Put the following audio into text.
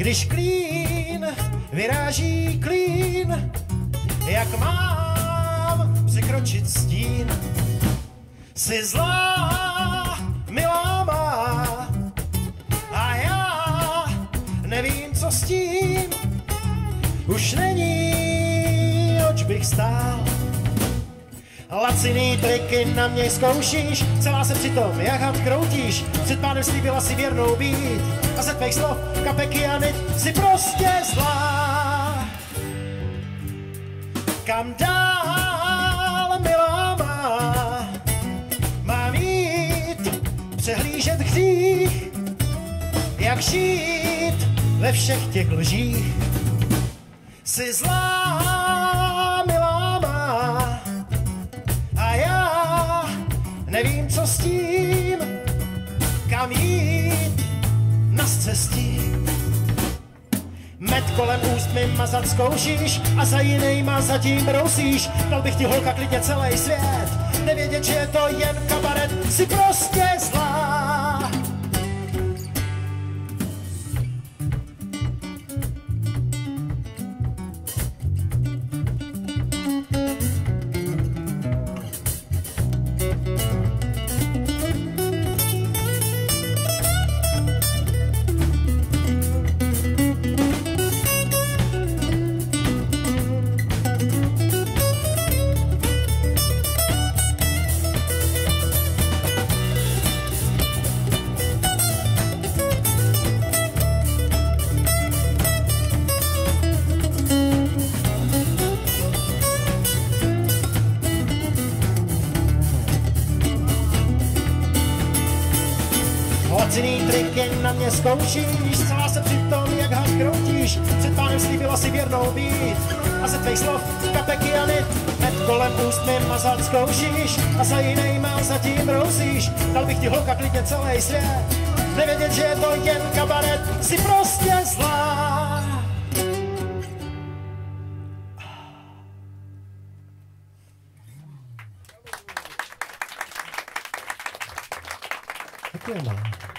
Když klín vyráží klín, jak mám překročit stín. Jsi zlá, milá má, a já nevím, co s tím. Už není, oč bych stál. Laciný triky na mě zkoušíš, celá se přitom jak had kroutíš. Před pánem slíbila si věrnou být a ze tvých slov kapeky a nit si prostě zlá. Kam dál, milá má, mám jít, přehlížet hřích, jak žít ve všech těch lžích. Jsi zlá, kam jít na cestí. Med kolem úst mi mazat zkoušíš a za jinýma zatím brousíš. Dal bych ti holka klidně celý svět, nevědět, že je to jen kabaret, si prostě zlá. Laciný triky na mě zkoušíš, celá se přitom jak had kroutíš. Před pánem slíbila si věrnou být a ze tvých slov kapeky a nit. Med kolem úst mi mazat zkoušíš a za jinýma zatím rousíš. Dal bych ti holka klidně celý svět, nevědět, že je to jen kabaret, si prostě zlá. Děkujeme.